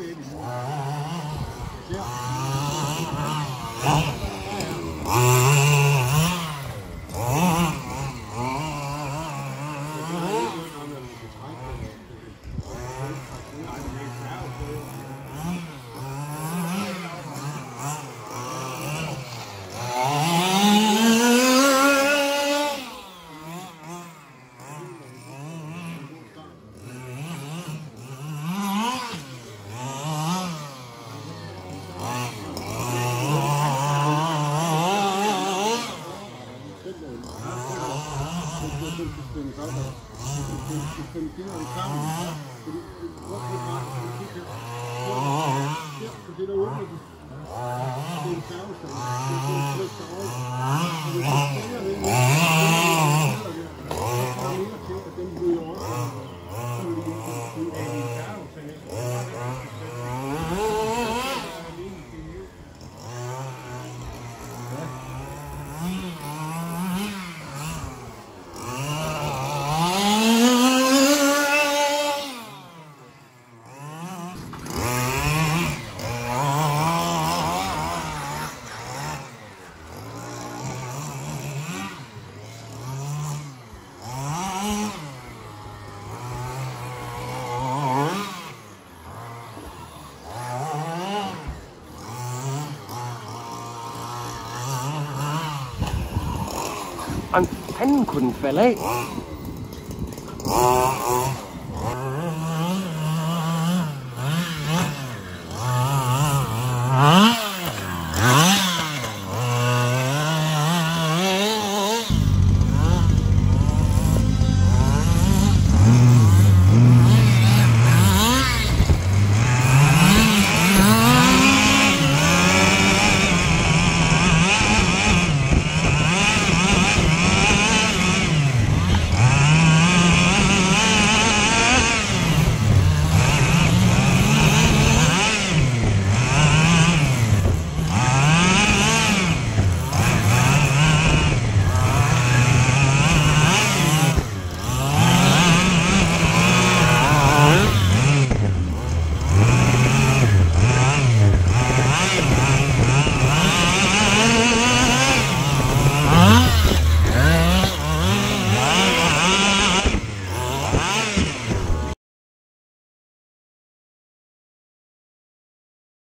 gì Det er det, der Fordi, And Pen couldn't fell, it.